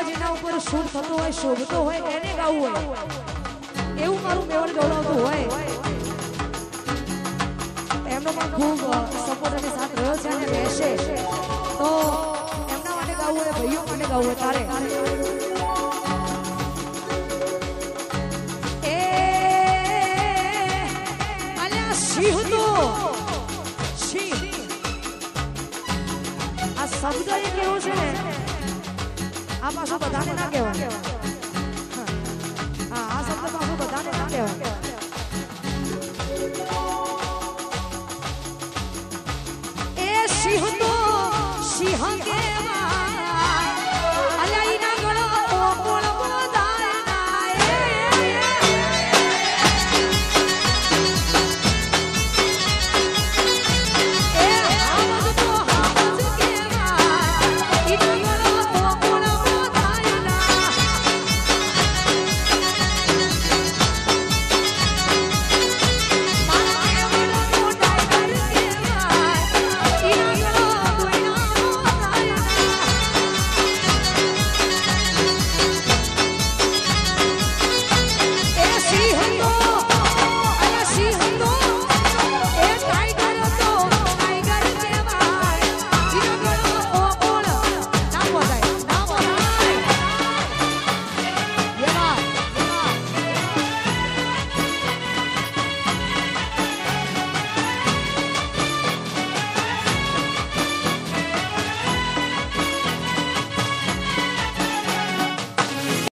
એના ઉપર શૂટ થતો હોય શોભતો હોય, એને ગાવું હોય. એવું મારું મેવડ ગૌરવતું હોય. એમનો પણ ખૂબ સપોર્ટ અને સાથ રહ્યો છે અને રહેશે. તો એમના માટે ગાવું હોય, ભાઈઓ માટે ગાવું હોય, તારે? શબ્દ એક એવો છે ને? 啊，把桌子打翻了。